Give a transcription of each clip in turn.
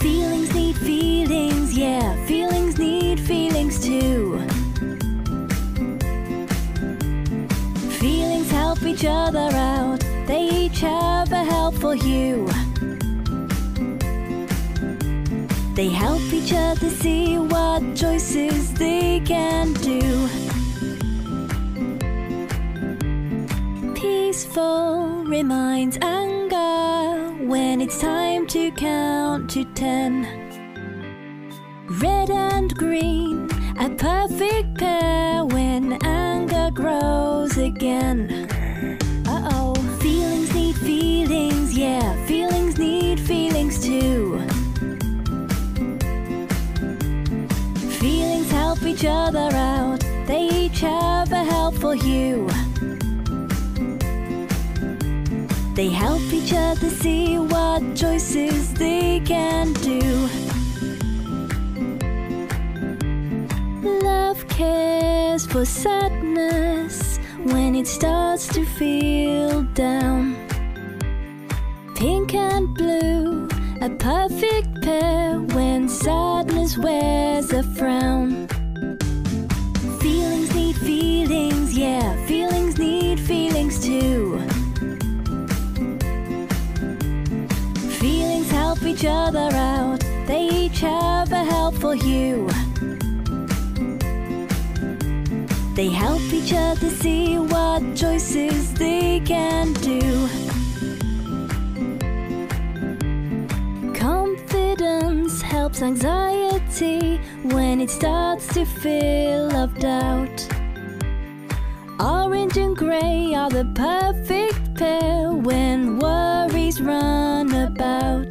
Feelings need feelings, yeah, feelings need feelings too. Feelings help each other out, they each have a helpful hue. They help each other see what choices they can do. Reminds anger when it's time to count to ten. Red and green, a perfect pair when anger grows again. Uh oh. Feelings need feelings, yeah, feelings need feelings too. Feelings help each other out, they each have a helpful hue. They help each other see what choices they can do. Love cares for sadness when it starts to feel down. Pink and blue, a perfect pair when sadness wears a frown. Each other out, they each have a helpful hue. They help each other see what choices they can do. Confidence helps anxiety when it starts to fill of doubt. Orange and gray are the perfect pair when worries run about.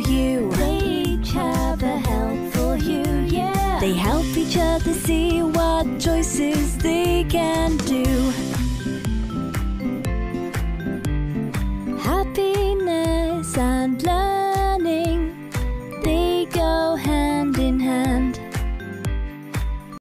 Helpful. They each have a helpful hue, yeah. They help each other see what choices they can do. Happiness and love